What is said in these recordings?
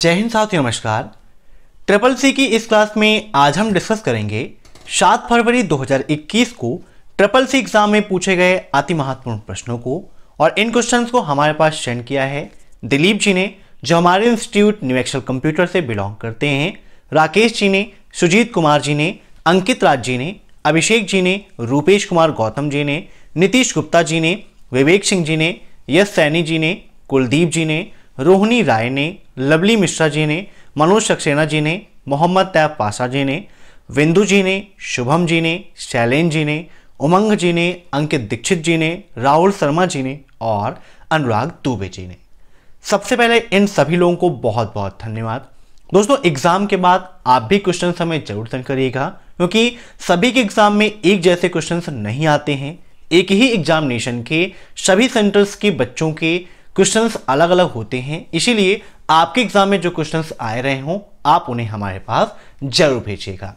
जय हिंद साथियों नमस्कार ट्रिपल सी की इस क्लास में आज हम डिस्कस करेंगे 7 फरवरी 2021 को ट्रिपल सी एग्ज़ाम में पूछे गए अति महत्वपूर्ण प्रश्नों को और इन क्वेश्चंस को हमारे पास सेंड किया है दिलीप जी ने जो हमारे इंस्टीट्यूट न्यू एक्सल कंप्यूटर से बिलोंग करते हैं राकेश जी ने सुजीत कुमार जी ने अंकित राज जी ने अभिषेक जी ने रूपेश कुमार गौतम जी ने नीतीश गुप्ता जी ने विवेक सिंह जी ने यश सैनी जी ने कुलदीप जी ने रोहिणी राय ने, लवली मिश्रा जी ने, मनोज सक्सेना जी ने, मोहम्मद तैब पासा जी ने, विंदु जी ने, शुभम जी ने, शैलेन जी ने, उमंग जी ने, अंकित दीक्षित जी ने, राहुल शर्मा जी ने और अनुराग दुबे जी ने। सबसे पहले इन सभी लोगों को बहुत बहुत धन्यवाद। दोस्तों, एग्ज़ाम के बाद आप भी क्वेश्चन हमें ज़रूर सेंड करिएगा, क्योंकि सभी के एग्ज़ाम में एक जैसे क्वेश्चन नहीं आते हैं। एक ही एग्जामिनेशन के सभी सेंटर्स के बच्चों के क्वेश्चंस अलग अलग होते हैं। इसीलिए आपके एग्ज़ाम में जो क्वेश्चंस आए रहे हों, आप उन्हें हमारे पास ज़रूर भेजिएगा।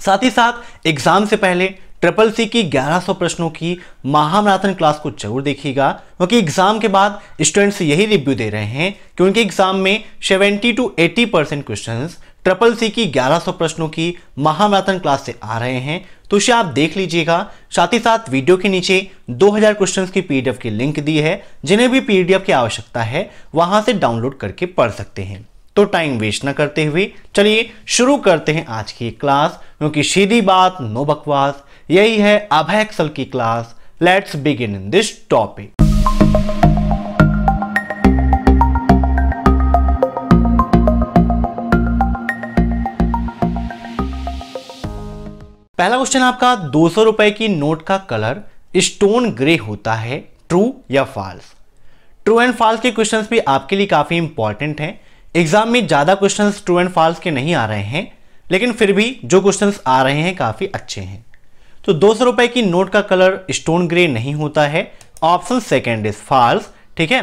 साथ ही साथ एग्ज़ाम से पहले ट्रिपल सी की 1100 प्रश्नों की महामराथन क्लास को ज़रूर देखिएगा। क्योंकि एग्ज़ाम के बाद स्टूडेंट्स यही रिव्यू दे रहे हैं कि उनके एग्ज़ाम में 70 to 80 percent question triple C की 1100 प्रश्नों की महामराथन क्लास से आ रहे हैं। तो उसे आप देख लीजिएगा। साथ ही साथ वीडियो के नीचे 2000 क्वेश्चंस की पीडीएफ की लिंक दी है, जिन्हें भी पीडीएफ की आवश्यकता है, वहाँ से डाउनलोड करके पढ़ सकते हैं। तो टाइम वेस्ट ना करते हुए चलिए शुरू करते हैं आज की क्लास क्योंकि सीधी बात, नो बकवास, यही है अभय एक्सल की class let's begin in this topic पहला क्वेश्चन आपका, दो सौ रुपए की नोट का कलर स्टोन ग्रे होता है ट्रू या फॉल्स ट्रू एंड फॉल्स के क्वेश्चंस भी आपके लिए काफ़ी इंपॉर्टेंट हैं। एग्ज़ाम में ज़्यादा क्वेश्चंस ट्रू एंड फॉल्स के नहीं आ रहे हैं, लेकिन फिर भी जो क्वेश्चंस आ रहे हैं काफ़ी अच्छे हैं। तो दो सौ रुपए की नोट का कलर स्टोन ग्रे नहीं होता है। ऑप्शन सेकेंड इज़ फॉल्स ठीक है?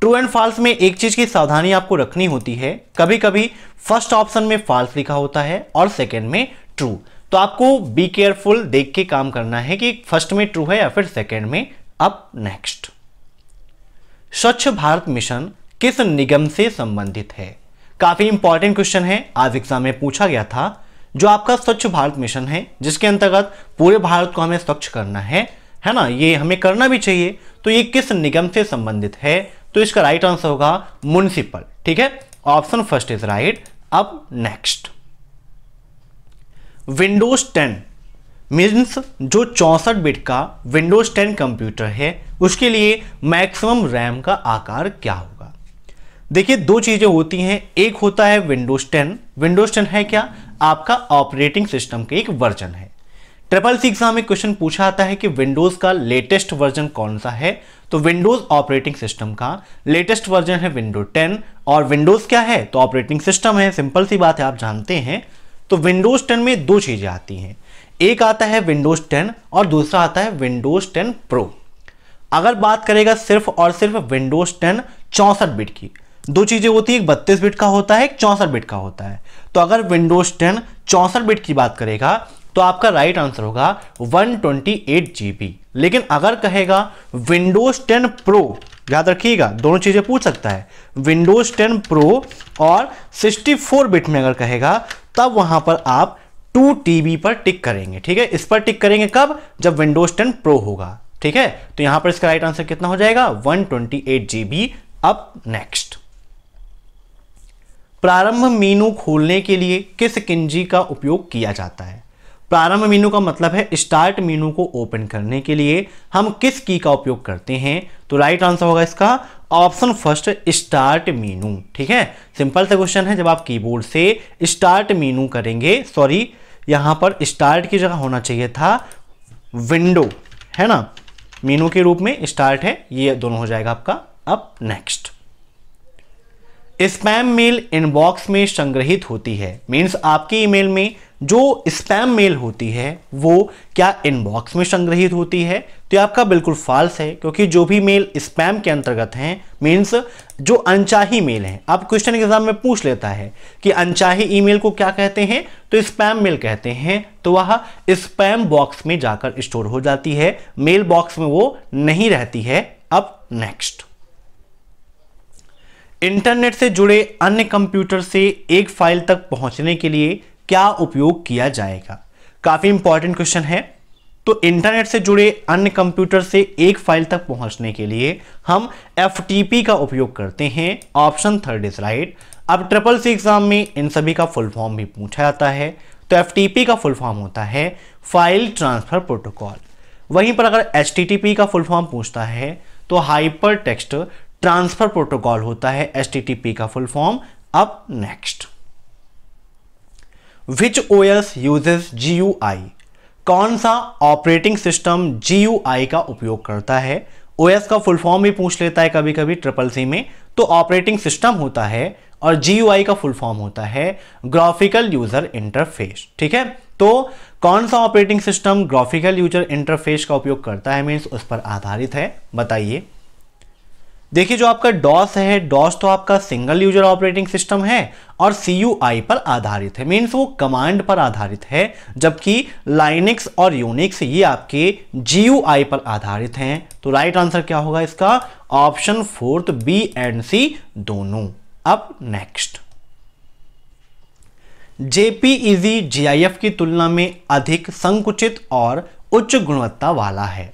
ट्रू एंड फॉल्स में एक चीज़ की सावधानी आपको रखनी होती है। कभी कभी फ़र्स्ट ऑप्शन में फॉल्स लिखा होता है और सेकेंड में ट्रू तो आपको बी केयरफुल देख के काम करना है कि फ़र्स्ट में ट्रू है या फिर सेकेंड में अब नेक्स्ट स्वच्छ भारत मिशन किस निगम से संबंधित है? काफ़ी इंपॉर्टेंट क्वेश्चन है। आज एग्ज़ाम में पूछा गया था जो आपका स्वच्छ भारत मिशन है, जिसके अंतर्गत पूरे भारत को हमें स्वच्छ करना है। है ना? ये हमें करना भी चाहिए। तो ये किस निगम से संबंधित है? तो इसका राइट आंसर होगा म्यूनिसिपल ठीक है? ऑप्शन फ़र्स्ट इज़ राइट अब नेक्स्ट विंडोज़ 10 मीन्स जो चौंसठ बिट का विंडोज़ 10 कंप्यूटर है, उसके लिए मैक्सिमम रैम का आकार क्या होगा? देखिए, दो चीज़ें होती हैं। एक होता है विंडोज़ 10 विंडोज़ 10 है क्या? आपका ऑपरेटिंग सिस्टम का एक वर्जन है। ट्रिपल सी एग्ज़ाम में क्वेश्चन पूछा आता है कि विंडोज़ का लेटेस्ट वर्जन कौन सा है? तो विंडोज़ ऑपरेटिंग सिस्टम का लेटेस्ट वर्जन है विंडोज़ 10 और विंडोज़ क्या है? तो ऑपरेटिंग सिस्टम है। सिंपल सी बात है, आप जानते हैं। तो विंडोज़ 10 में दो चीज़ें आती हैं। एक आता है विंडोज़ 10 और दूसरा आता है विंडोज़ 10 प्रो अगर बात करेगा सिर्फ़ और सिर्फ़ विंडोज़ 10 चौसठ बिट की, दो चीज़ें होती है, एक बत्तीस बिट का होता है, एक चौसठ बिट का होता है। तो अगर विंडोज़ 10 चौसठ बिट की बात करेगा तो आपका राइट आंसर होगा वन ट्वेंटी लेकिन अगर कहेगा विंडोज़ 10 प्रो याद रखिएगा, दोनों चीज़ें पूछ सकता है। विंडोज़ 10 प्रो और 64 बिट में अगर कहेगा, तब वहाँ पर आप टू टीबी पर टिक करेंगे, ठीक है? इस पर टिक करेंगे कब? जब विंडोज़ 10 प्रो होगा, ठीक है? तो यहाँ पर इसका राइट आंसर कितना हो जाएगा? वन ट्वेंटी अब नेक्स्ट प्रारंभ मीनू खोलने के लिए किस किंजी का उपयोग किया जाता है? प्रारंभ मीनू का मतलब है स्टार्ट मीनू को ओपन करने के लिए हम किस की का उपयोग करते हैं? तो राइट आंसर होगा इसका ऑप्शन फ़र्स्ट स्टार्ट मीनू, ठीक है? सिंपल सा क्वेश्चन है, जब आप कीबोर्ड से स्टार्ट मीनू करेंगे सॉरी यहाँ पर स्टार्ट की जगह होना चाहिए था विंडो है ना? मीनू के रूप में स्टार्ट है, ये दोनों हो जाएगा आपका, अब नेक्स्ट स्पैम मेल इनबॉक्स में संग्रहित होती है मीन्स आपकी ईमेल में जो स्पैम मेल होती है, वो क्या इनबॉक्स में संग्रहित होती है? तो आपका बिल्कुल फॉल्स है, क्योंकि जो भी मेल स्पैम के अंतर्गत हैं मीन्स जो अनचाही मेल है, आप क्वेश्चन एग्ज़ाम में पूछ लेता है कि अनचाही ईमेल को क्या कहते हैं? तो स्पैम मेल कहते हैं तो वह स्पैम बॉक्स में जाकर स्टोर हो जाती है मेल बॉक्स में वो नहीं रहती है। अब नेक्स्ट इंटरनेट से जुड़े अन्य कंप्यूटर से एक फ़ाइल तक पहुँचने के लिए क्या उपयोग किया जाएगा? काफ़ी इंपॉर्टेंट क्वेश्चन है। तो इंटरनेट से जुड़े अन्य कंप्यूटर से एक फ़ाइल तक पहुँचने के लिए हम एफटीपी का उपयोग करते हैं। ऑप्शन थर्ड इज़ राइट अब ट्रिपल सी एग्ज़ाम में इन सभी का फुल फॉर्म भी पूछा जाता है। तो एफ़ का फुल फॉर्म होता है फ़ाइल ट्रांसफ़र प्रोटोकॉल वहीं पर अगर एचटीटीपी का फुल फॉर्म पूछता है तो हाइपर टेक्स्ट ट्रांसफ़र प्रोटोकॉल होता है एच का फुल फॉर्म अब next which O S uses G U I कौन सा operating system G U I का उपयोग करता है? ओएस का फुल फॉर्म भी पूछ लेता है कभी कभी ट्रिपल सी में। तो ऑपरेटिंग सिस्टम होता है और जी यू आई का फुल फॉर्म होता है ग्राफिकल यूज़र इंटरफेस। ठीक है? तो कौन सा operating system graphical user interface का उपयोग करता है? मीन्स उस पर आधारित है। बताइए। देखिए, जो आपका डॉस है, डॉस तो आपका सिंगल यूज़र ऑपरेटिंग सिस्टम है और सीयूआई पर आधारित है। मीन्स वो कमांड पर आधारित है, जबकि लाइनिक्स और यूनिक्स ये आपके जीयूआई पर आधारित हैं। तो राइट आंसर क्या होगा इसका? Option fourth B and C दोनों। अब नेक्स्ट जेपीईजी जीआईएफ की तुलना में अधिक संकुचित और उच्च गुणवत्ता वाला है।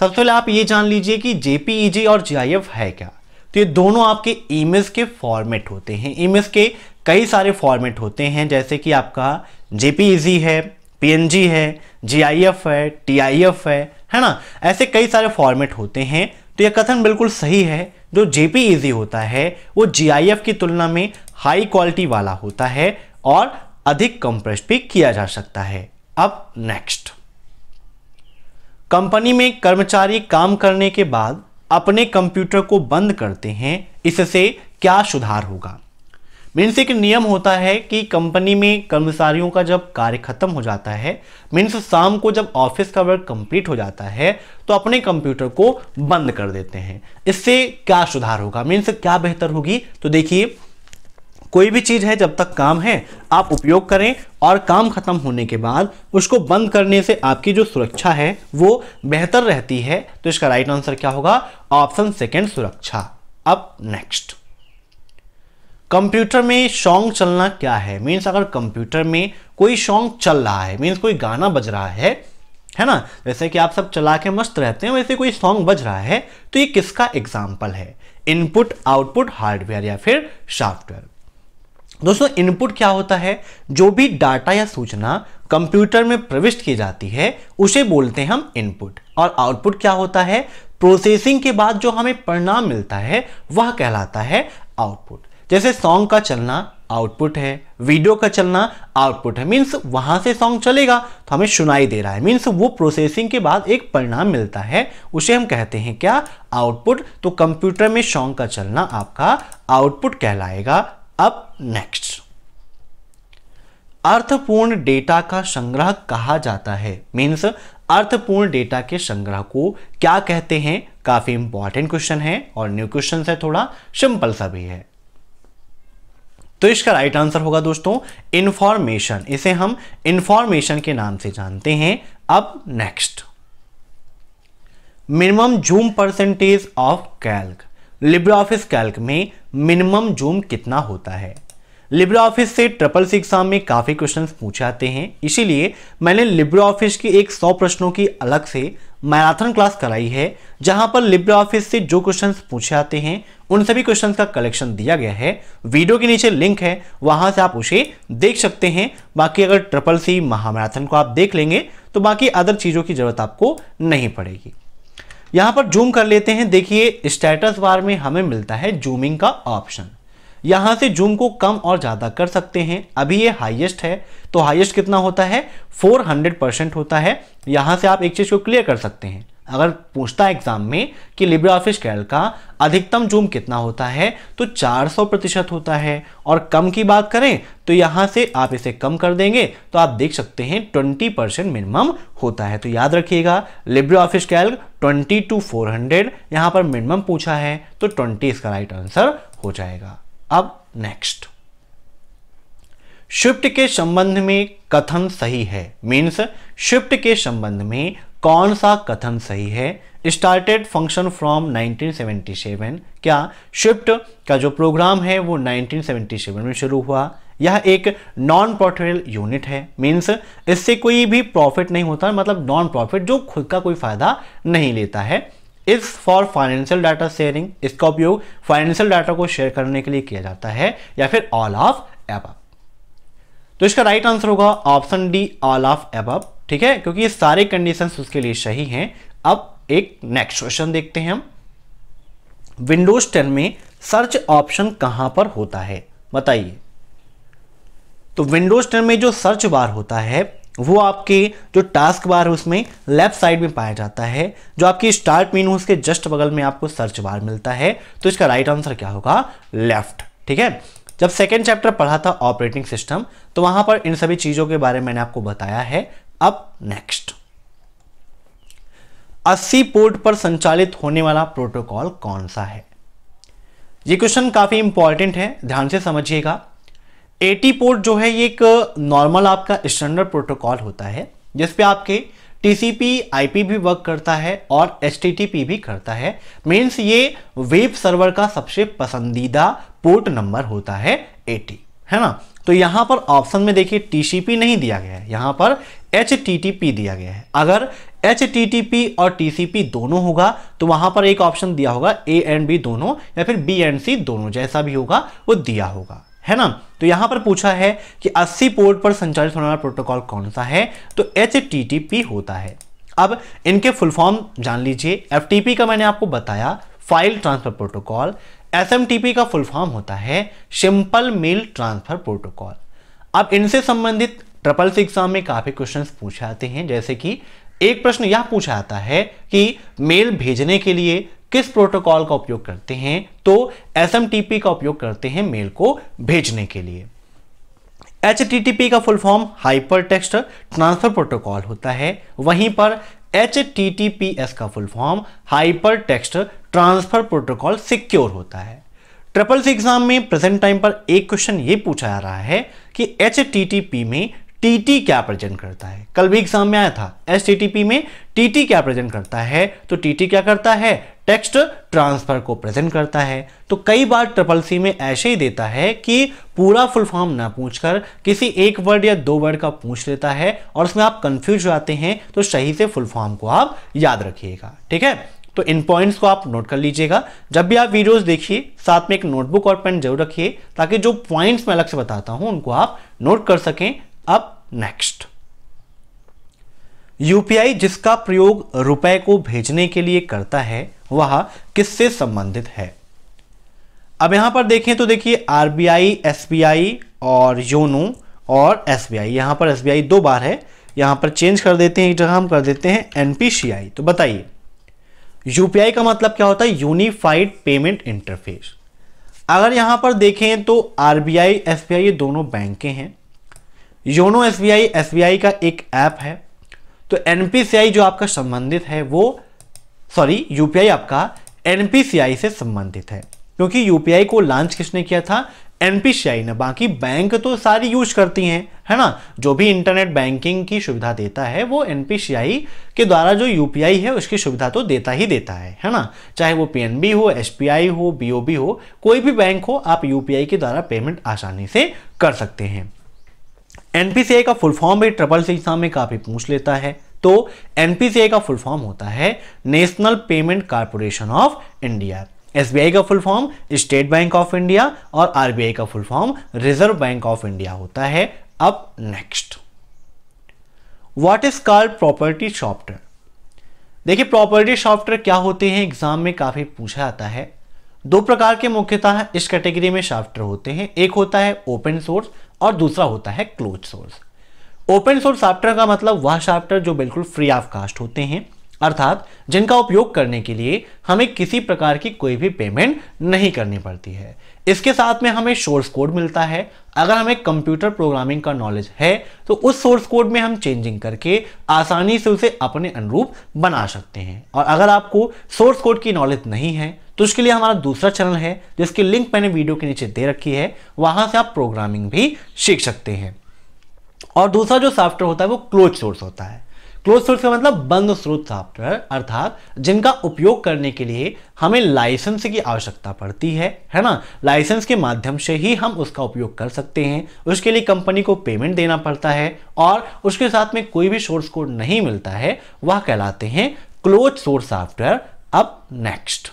सबसे पहले आप ये जान लीजिए कि जेपीईजी और जीआईएफ है क्या? तो ये दोनों आपके इमेज के फॉर्मेट होते हैं। इमेज के कई सारे फॉर्मेट होते हैं, जैसे कि आपका जेपीईजी है, पीएनजी है, जीआईएफ है, टीआईएफ है है ना? ऐसे कई सारे फॉर्मेट होते हैं। तो यह कथन बिल्कुल सही है, जो जेपीईजी होता है, वो जीआईएफ की तुलना में हाई क्वालिटी वाला होता है और अधिक कंप्रेस भी किया जा सकता है। अब नेक्स्ट। कंपनी में कर्मचारी काम करने के बाद अपने कंप्यूटर को बंद करते हैं, इससे क्या सुधार होगा? मीन्स एक नियम होता है कि कंपनी में कर्मचारियों का जब कार्य खत्म हो जाता है, मीन्स शाम को जब ऑफ़िस का वर्क कंप्लीट हो जाता है तो अपने कंप्यूटर को बंद कर देते हैं। इससे क्या सुधार होगा? मीन्स क्या बेहतर होगी? तो देखिए कोई भी चीज़ है जब तक काम है, आप उपयोग करें और काम खत्म होने के बाद उसको बंद करने से आपकी जो सुरक्षा है वो बेहतर रहती है। तो इसका राइट आंसर क्या होगा? ऑप्शन सेकेंड सुरक्षा। अब नेक्स्ट कंप्यूटर में सॉन्ग चलना क्या है? मीन्स अगर कंप्यूटर में कोई सॉन्ग चल रहा है मीन्स कोई गाना बज रहा है है ना? जैसे कि आप सब चला के मस्त रहते हैं, वैसे कोई सॉन्ग बज रहा है तो ये किसका एग्ज़ाम्पल है? इनपुट आउटपुट हार्डवेयर या फिर सॉफ्टवेयर दोस्तों इनपुट क्या होता है? जो भी डाटा या सूचना कंप्यूटर में प्रविष्ट की जाती है, उसे बोलते हैं हम इनपुट और आउटपुट क्या होता है? प्रोसेसिंग के बाद जो हमें परिणाम मिलता है, वह कहलाता है आउटपुट जैसे सॉन्ग का चलना आउटपुट है वीडियो का चलना आउटपुट है मीन्स वहाँ से सॉन्ग चलेगा तो हमें सुनाई दे रहा है. मीन्स वो प्रोसेसिंग के बाद एक परिणाम मिलता है, उसे हम कहते हैं क्या? आउटपुट तो कंप्यूटर में सॉन्ग का चलना आपका आउटपुट कहलाएगा अब नेक्स्ट अर्थपूर्ण डेटा का संग्रह कहा जाता है। मीन्स अर्थपूर्ण डेटा के संग्रह को क्या कहते हैं? काफ़ी इंपॉर्टेंट क्वेश्चन है और न्यू क्वेश्चन है थोड़ा सिंपल सा भी है। तो इसका राइट आंसर होगा दोस्तों इंफॉर्मेशन इसे हम इंफॉर्मेशन के नाम से जानते हैं। अब next minimum zoom percentage of Calc Libre Office Calc में मिनिमम जूम कितना होता है? लिब्रे ऑफ़िस से ट्रिपल सी एग्ज़ाम में काफ़ी क्वेश्चंस पूछे आते हैं। इसीलिए मैंने लिब्रे ऑफ़िस की एक सौ प्रश्नों की अलग से मैराथन क्लास कराई है, जहाँ पर लिब्रे ऑफ़िस से जो क्वेश्चंस पूछे आते हैं, उन सभी क्वेश्चंस का कलेक्शन दिया गया है। वीडियो के नीचे लिंक है, वहाँ से आप उसे देख सकते हैं। बाकी अगर ट्रिपल सी महामैराथन को आप देख लेंगे तो बाकी अदर चीज़ों की ज़रूरत आपको नहीं पड़ेगी। यहाँ पर जूम कर लेते हैं। देखिए स्टेटस बार में हमें मिलता है जूमिंग का ऑप्शन यहाँ से जूम को कम और ज़्यादा कर सकते हैं। अभी ये हाईएस्ट है तो हाईएस्ट कितना होता है? 400 परसेंट होता है। यहाँ से आप एक चीज़ को क्लियर कर सकते हैं। अगर पूछता है एग्ज़ाम में कि लिब्रे ऑफ़िस कैल का अधिकतम जूम कितना होता है तो 400 प्रतिशत होता है। और कम की बात करें तो यहाँ से आप इसे कम कर देंगे तो आप देख सकते हैं 20 परसेंट मिनिमम होता है। तो याद रखिएगा, लिब्रे ऑफ़िस कैल 20 टू 400 यहाँ पर मिनिमम पूछा है तो 20 इसका राइट आंसर हो जाएगा। अब नेक्स्ट शिफ्ट के संबंध में कथन सही है। मीन्स शिफ्ट के संबंध में कौन सा कथन सही है? स्टार्टेड फ़ंक्शन फ्रॉम 1977 क्या शिफ्ट का जो प्रोग्राम है वो 1977 में शुरू हुआ? यह एक नॉन प्रॉफिटेबल यूनिट है। मींस इससे कोई भी प्रॉफिट नहीं होता मतलब नॉन प्रॉफिट जो खुद का कोई फ़ायदा नहीं लेता है। Is for financial data sharing इसका उपयोग फाइनेंशियल डाटा को शेयर करने के लिए किया जाता है, या फिर ऑल ऑफ़ एबव तो इसका राइट आंसर होगा option D all of above ठीक है? क्योंकि ये सारे कंडीशन उसके लिए सही हैं। अब एक नेक्स्ट क्वेश्चन देखते हैं हम। विंडोज़ 10 में सर्च ऑप्शन कहाँ पर होता है? बताइए। तो विंडोज़ 10 में जो सर्च बार होता है, वो आपके जो टास्क बार है उसमें लेफ़्ट साइड में पाया जाता है। जो आपकी स्टार्ट मेनू उसके जस्ट बगल में आपको सर्च बार मिलता है। तो इसका राइट आंसर क्या होगा? लेफ़्ट ठीक है? जब सेकेंड चैप्टर पढ़ा था ऑपरेटिंग सिस्टम तो वहाँ पर इन सभी चीज़ों के बारे में मैंने आपको बताया है। अब नेक्स्ट 80 पोर्ट पर संचालित होने वाला प्रोटोकॉल कौन सा है? ये क्वेश्चन काफ़ी इंपॉर्टेंट है, ध्यान से समझिएगा। एटी पोर्ट जो है, ये एक नॉर्मल आपका स्टैंडर्ड प्रोटोकॉल होता है, जिसपे आपके टीसीपी आईपी भी वर्क करता है और एच भी करता है। मीन्स ये वेब सर्वर का सबसे पसंदीदा पोर्ट नंबर होता है 80 है ना? तो यहाँ पर ऑप्शन में देखिए टीसीपी नहीं दिया गया है। यहाँ पर एच दिया गया है। अगर एच और टीसीपी दोनों होगा तो वहाँ पर एक ऑप्शन दिया होगा ए एंड बी दोनों, या फिर बी एंड सी दोनों जैसा भी होगा, वो दिया होगा। है ना? तो यहाँ पर पूछा है कि 80 पोर्ट पर संचालित होने वाला प्रोटोकॉल कौन सा है? तो एच होता है। अब इनके फुल फॉर्म जान लीजिए। एफ़ का मैंने आपको बताया, फ़ाइल ट्रांसफ़र प्रोटोकॉल। एस का फुल फॉर्म होता है, सिंपल मेल ट्रांसफ़र प्रोटोकॉल। अब इनसे संबंधित ट्रिपल एग्ज़ाम में काफ़ी क्वेश्चंस पूछे जाते हैं, जैसे कि एक प्रश्न यह पूछा जाता है कि मेल भेजने के लिए किस प्रोटोकॉल का उपयोग करते हैं? तो एसएमटीपी का उपयोग करते हैं मेल को भेजने के लिए। एचटीटीपी का full form hyper text transfer protocol होता है। वहीं पर एचटीटीपीएस का full form hyper text transfer protocol secure होता है। ट्रिपल सी एग्ज़ाम में प्रेजेंट टाइम पर एक क्वेश्चन ये पूछा जा रहा है कि एच में टीटी क्या प्रेजेंट करता है? कल भी एग्ज़ाम में आया था। एस में टीटी क्या प्रेजेंट करता है? तो टीटी क्या करता है? टेक्स्ट ट्रांसफ़र को प्रेजेंट करता है। तो कई बार ट्रिपल सी में ऐसे ही देता है कि पूरा फुल फॉर्म ना पूछकर किसी एक वर्ड या दो वर्ड का पूछ लेता है और उसमें आप कंफ्यूज हो जाते हैं तो सही से फुल फॉर्म को आप याद रखिएगा। ठीक है? तो इन पॉइंट्स को आप नोट कर लीजिएगा। जब भी आप वीडियोस देखिए, साथ में एक नोटबुक और पेन ज़रूर रखिए, ताकि जो पॉइंट्स मैं अलग से बताता हूँ, उनको आप नोट कर सकें। अब नेक्स्ट। यूपीआई जिसका प्रयोग रुपए को भेजने के लिए करता है, वह किससे संबंधित है? अब यहाँ पर देखें तो देखिए, आरबीआई, एसबीआई और योनो और एसबीआई। यहाँ पर एसबीआई दो बार है। यहाँ पर चेंज कर देते हैं, एक जगह हम कर देते हैं एनपीसीआई। तो बताइए, यूपीआई का मतलब क्या होता है? Unified payment interface. अगर यहाँ पर देखें तो आरबीआई, एसबीआई, ये दोनों बैंकें हैं। योनो एस बी का एक ऐप है। तो एनपीसीआई जो आपका संबंधित है, वो सॉरी यूपीआई आपका एनपीसीआई से संबंधित है। क्योंकि यूपीआई को लॉन्च किसने किया था? एनपीसीआई ने। बाकी बैंक तो सारी यूज़ करती हैं, है ना? जो भी इंटरनेट बैंकिंग की सुविधा देता है, वो एनपीसीआई के द्वारा जो यूपीआई है, उसकी सुविधा तो देता ही देता है है ना? चाहे वो पीएनबी हो एसबीआई हो बीओबी हो, कोई भी बैंक हो, आप यूपीआई के द्वारा पेमेंट आसानी से कर सकते हैं। एनपीसीआई का फुल फॉर्म भी ट्रिपल सी एग्ज़ाम में काफ़ी पूछ लेता है। तो एनपीसीआई का फुल फॉर्म होता है national payment corporation of India. SBI का full form state bank of India और आरबीआई का full form reserve bank of India होता है। अब next. What is called property software देखिए प्रॉपर्टी सॉफ्टवेयर क्या होते हैं? एग्ज़ाम में काफ़ी पूछा जाता है। दो प्रकार के मुख्यतः इस कैटेगरी में सॉफ्टवेयर होते हैं। एक होता है ओपन सोर्स और दूसरा होता है close source. Open source software का मतलब वह सॉफ्टवेयर जो बिल्कुल फ्री ऑफ़ कास्ट होते हैं। अर्थात जिनका उपयोग करने के लिए हमें किसी प्रकार की कोई भी पेमेंट नहीं करनी पड़ती है। इसके साथ में हमें सोर्स कोड मिलता है। अगर हमें कंप्यूटर प्रोग्रामिंग का नॉलेज है तो उस सोर्स कोड में हम चेंजिंग करके आसानी से उसे अपने अनुरूप बना सकते हैं। और अगर आपको सोर्स कोड की नॉलेज नहीं है तो उसके लिए हमारा दूसरा चैनल है, जिसकी लिंक मैंने वीडियो के नीचे दे रखी है, वहाँ से आप प्रोग्रामिंग भी सीख सकते हैं। और दूसरा जो सॉफ्टवेयर होता है, वो क्लोज सोर्स होता है। क्लोज सोर्स का मतलब बंद स्रोत सॉफ्टवेयर, अर्थात जिनका उपयोग करने के लिए हमें लाइसेंस की आवश्यकता पड़ती है है ना? लाइसेंस के माध्यम से ही हम उसका उपयोग कर सकते हैं। उसके लिए कंपनी को पेमेंट देना पड़ता है और उसके साथ में कोई भी सोर्स कोड नहीं मिलता है, वह कहलाते हैं क्लोज सोर्स सॉफ्टवेयर। अब नेक्स्ट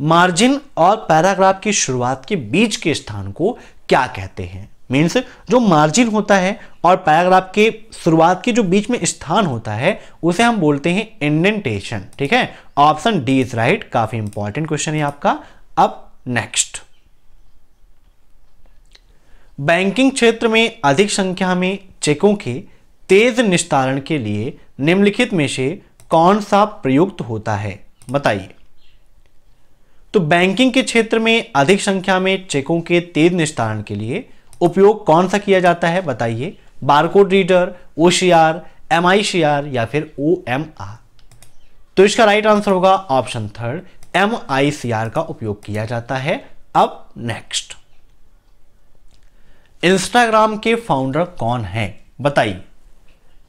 मार्जिन और पैराग्राफ की शुरुआत के बीच के स्थान को क्या कहते हैं? मीन्स जो मार्जिन होता है और पैराग्राफ के शुरुआत के जो बीच में स्थान होता है, उसे हम बोलते हैं इंडेंटेशन। ठीक है? Option D is right. काफ़ी इंपॉर्टेंट क्वेश्चन है आपका। अब नेक्स्ट। बैंकिंग क्षेत्र में अधिक संख्या में चेकों के तेज निस्तारण के लिए निम्नलिखित में से कौन सा प्रयुक्त होता है? बताइए। तो बैंकिंग के क्षेत्र में अधिक संख्या में चेकों के तेज निस्तारण के लिए उपयोग कौन सा किया जाता है, बताइए। बारकोड रीडर ओसीआर एम या फिर ओ एम आर तो इसका राइट आंसर होगा option third M I C R का उपयोग किया जाता है। अब नेक्स्ट इंस्टाग्राम के फाउंडर कौन है, बताइए।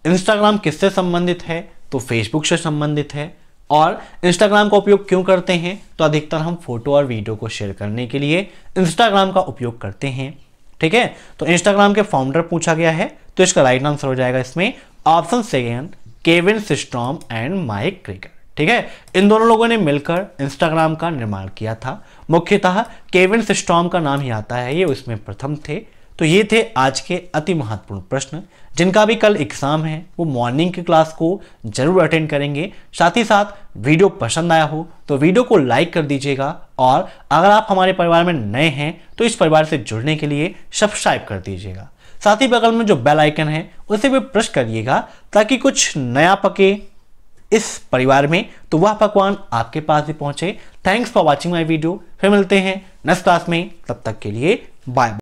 इंस्टाग्राम किससे संबंधित है? तो फेसबुक से संबंधित है। और इंस्टाग्राम का उपयोग क्यों करते हैं? तो अधिकतर हम फ़ोटो और वीडियो को शेयर करने के लिए इंस्टाग्राम का उपयोग करते हैं। ठीक है? तो इंस्टाग्राम के फाउंडर पूछा गया है तो इसका राइट आंसर हो जाएगा इसमें option second Kevin Systrom and Mike Krieger ठीक है? इन दोनों लोगों ने मिलकर इंस्टाग्राम का निर्माण किया था। मुख्यतः केविन सिस्टॉम का नाम ही आता है, ये उसमें प्रथम थे। तो ये थे आज के अति महत्वपूर्ण प्रश्न, जिनका भी कल एग्ज़ाम है, वो मॉर्निंग की क्लास को ज़रूर अटेंड करेंगे। साथ ही साथ वीडियो पसंद आया हो तो वीडियो को लाइक कर दीजिएगा, और अगर आप हमारे परिवार में नए हैं तो इस परिवार से जुड़ने के लिए सब्सक्राइब कर दीजिएगा। साथ ही बगल में जो बेल आइकन है, उसे भी प्रेस करिएगा, ताकि कुछ नया पके इस परिवार में। तो वह पकवान आपके पास भी पहुँचे। Thanks for watching my video फिर मिलते हैं नेक्स्ट क्लास में। तब तक के लिए बाय